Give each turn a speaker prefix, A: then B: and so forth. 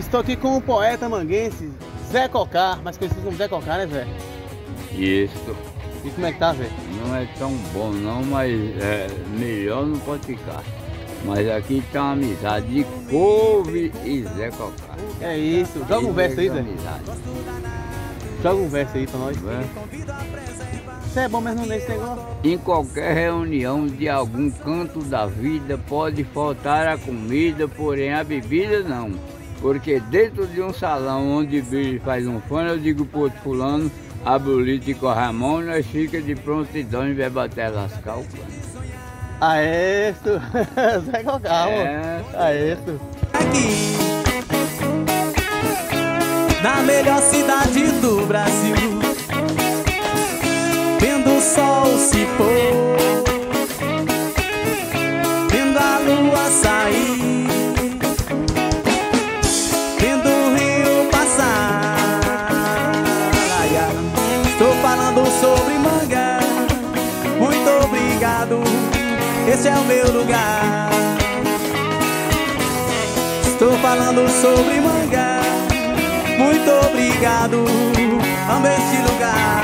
A: Estou aqui com o poeta manguense Zé Cocar, mais conhecido como Zé Cocar, né, Zé?
B: Isso.
A: E como é que tá, Zé?
B: Não é tão bom não, mas é, melhor não pode ficar. Mas aqui tá uma amizade de couve e Zé Cocar.
A: É isso. Joga um verso aí, Zé.
B: Amizade.
A: Joga um verso aí pra nós.
B: né?
A: Você é bom mesmo nesse negócio?
B: Em qualquer reunião de algum canto da vida pode faltar a comida, porém a bebida não. Porque dentro de um salão onde Billy faz um fone, eu digo pro outro fulano, abre o litro e corre a mão, nós fica de prontidão e vai bater lascar o pano.
A: Aê, isso. Zé mano.
B: É,
A: Aê, isso.
C: aqui Na melhor cidade do Brasil Vendo o sol se pôr Vendo a lua sair Esse é o meu lugar Estou falando sobre manga. Muito obrigado, amo este lugar.